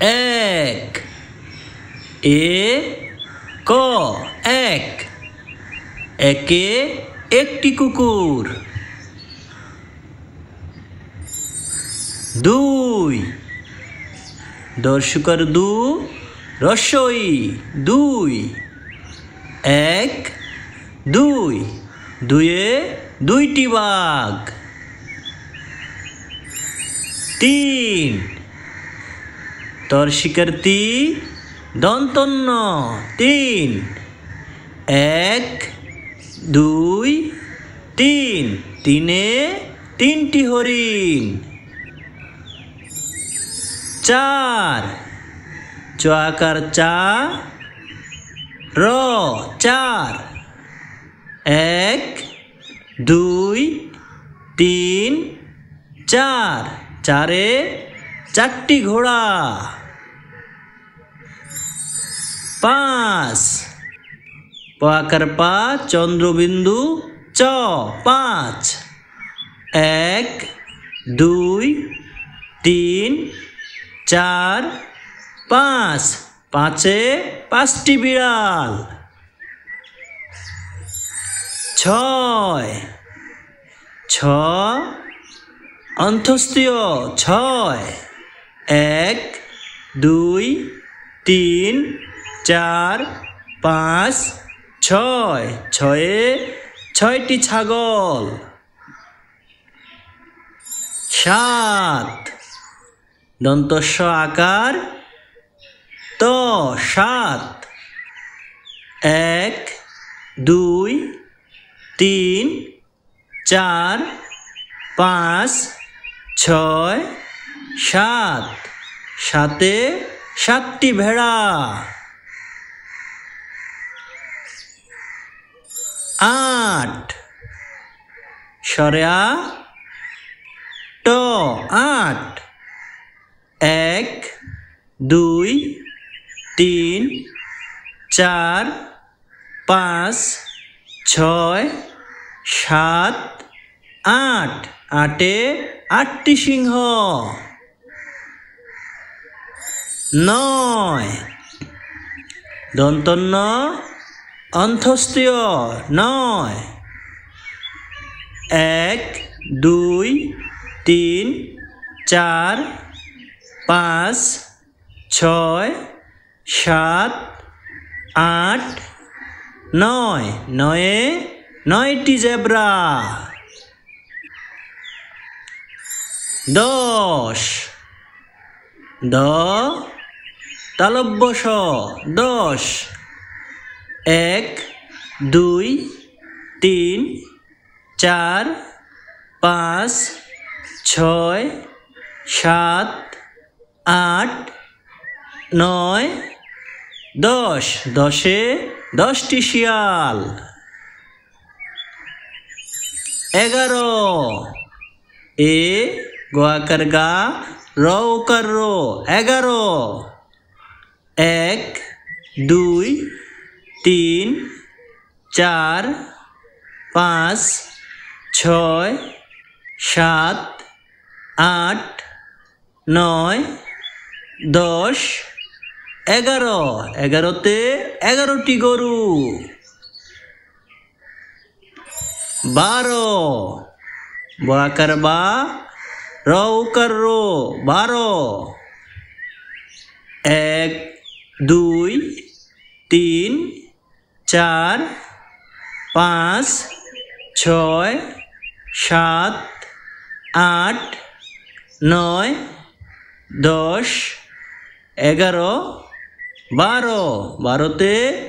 এক। এ, ক, এক। একে একটি কুকুর। দুই। দর্শকর দু, রসই দুই। এক, দুই। দুয়ে দুইটি বাঘ। তিন। তর শিকারতি দন্তন্য। তিন। এক, দুই, তিন। তিনে তিনটি হরিণ। চার। চাকার চা। র চার। এক, দুই, তিন, চার। চারে চারটি ঘোড়া। পাঁচ। পাকার পা, চন্দ্রবিন্দু, চ, পাঁচ। এক, দুই, তিন, চার, পাঁচ। পাঁচে পাঁচটি বিড়াল। ছয়। ছ অন্ত্যস্তীয় ছয়। এক, দুই, তিন, চার, পাঁচ, ছয়। ছয়ে ছয়টি ছাগল। সাত। দন্তস্ব আকার ত, সাত। এক, দুই, তিন, চার, পাঁচ, ছয় সাত। সাতে সাতটি ভেড়া। আট। সরেয়া। ট। আট। এক, দুই, তিন, চার, পাঁচ, ছয়, সাত, আট। আটে আটটি সিংহ। নয়। দন্তন্য অন্ত্যস্তীয় নয়। এক, দুই, তিন, চার, পাঁচ, ছয়, সাত, আট, নয়। নয়ে নয়টি জেব্রা। দশ। দ তালব্যস দশ। এক, দুই, তিন, চার, পাঁচ, ছয়, সাত, আট, নয়, দশ। দশে দশটি শিয়াল। এগারো। এ গোয়াকার গা রৌকার রো। এগারো। এক, দুই, তিন, চার, পাঁচ, ছয়, সাত, আট, নয়, দশ, এগারো। এগারোতে এগারোটি গরু। বারো। বাকার বা রৌকার রো। বারো। এক দুই, তিন, চার, পাঁচ, ছয়, সাত, আট, নয়, দশ, এগারো, বারো। বারোতে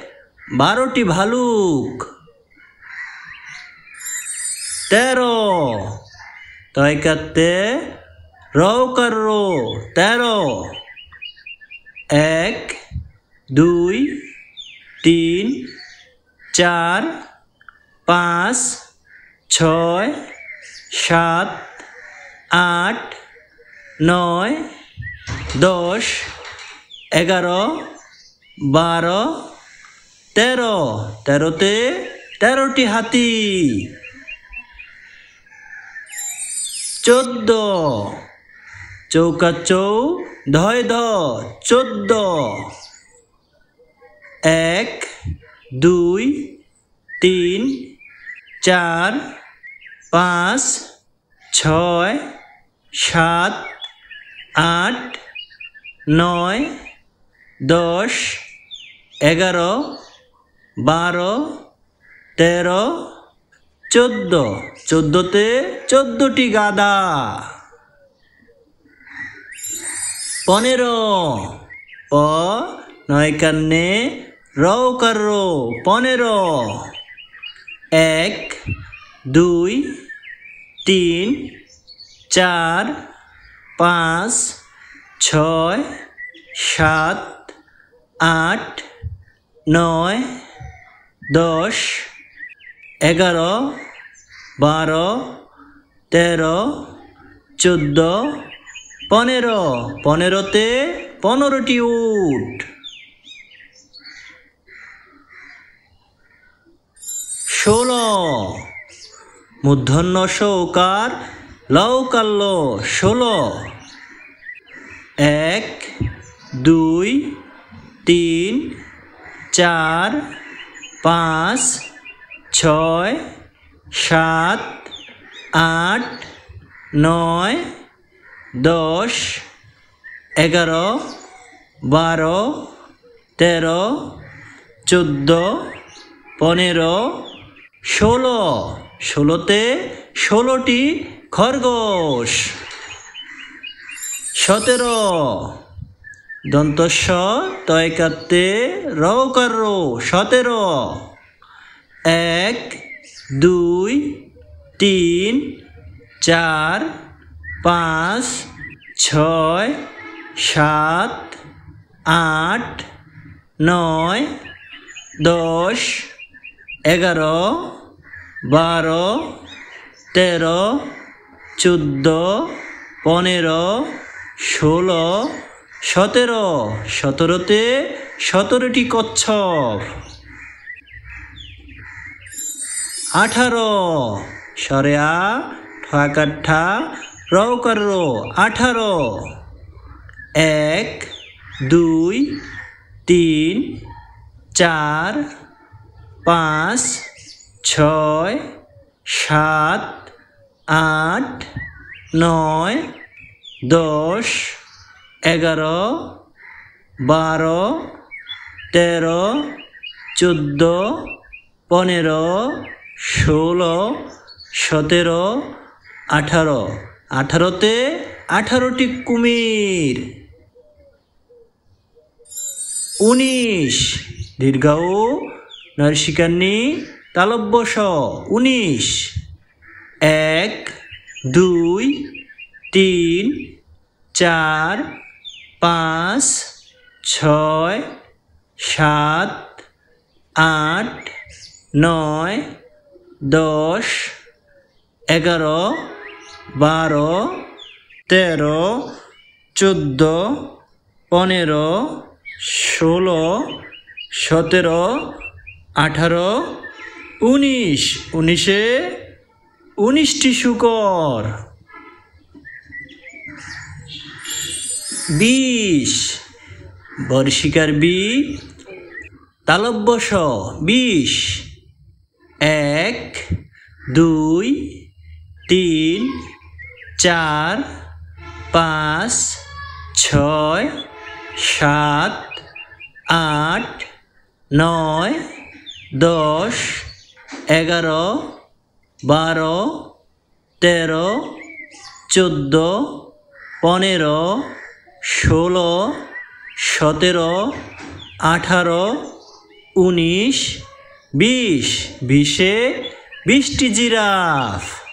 বারোটি ভালুক। তেরো। তয়কাতে রো তেরো। এক দুই, তিন, চার, পাঁচ, ছয়, সাত, আট, নয়, দশ, এগারো, বারো, তেরো। তেরোতে তেরোটি হাতি। চোদ্দ। চৌকা চৌ ধয় ধ চোদ্দ। এক, দুই, তিন, চার, পাঁচ, ছয়, সাত, আট, নয়, দশ, এগারো, বারো, তেরো, চোদ্দ। চোদ্দোতে চোদ্দটি গাদা। পনেরো। প, নয় কান্নে রৌকার পনেরো। এক, দুই, তিন, চার, পাঁচ, ছয়, সাত, আট, নয়, দশ, এগারো, বারো, তেরো, চোদ্দ, পনেরো। পনেরোতে পনেরোটি উট। ষোলো। মূর্ধন্য সৌকার লৌকাল্য ষোলো। এক, দুই, তিন, চার, পাঁচ, ছয়, সাত, আট, নয়, দশ, এগারো, বারো, তেরো, চোদ্দ, পনেরো ষোলো। ষোলোতে ষোলোটি খরগোশ। সতেরো। দন্তস্ব তয়কাত্তে রৌকার সতেরো। এক, দুই, তিন, চার, পাঁচ, ছয়, সাত, আট, নয়, দশ এগারো, বারো, তেরো, চোদ্দ, পনেরো, ষোলো, সতেরো, সতেরোতে সতেরোটি কচ্ছপ। আঠারো সরেয়া ঠাকাঠা রৌকার আঠারো। এক, দুই, তিন, চার পাঁচ, ছয়, সাত, আট, নয়, দশ, এগারো, বারো, তেরো, চোদ্দ, পনেরো, ষোলো, সতেরো, আঠারো। আঠারোতে আঠারোটি কুমির। উনিশ। দীর্ঘাউ নরসিকান্নি তালব্যস উনিশ। এক, দুই, তিন, চার, পাঁচ, ছয়, সাত, আট, নয়, দশ, এগারো, বারো, তেরো, চোদ্দ, পনেরো, ষোলো, সতেরো আঠারো, উনিশ, উনিশে, উনিশটি শুকর। বিশ, বর্ষিকার বি তালব্যস বিশ, এক, দুই, তিন, চার, পাঁচ, ছয়, সাত, আট, নয় দশ এগারো বারো তেরো চোদ্দ পনেরো ষোলো সতেরো আঠারো উনিশ বিশ বিশে বিশটি জিরাফ।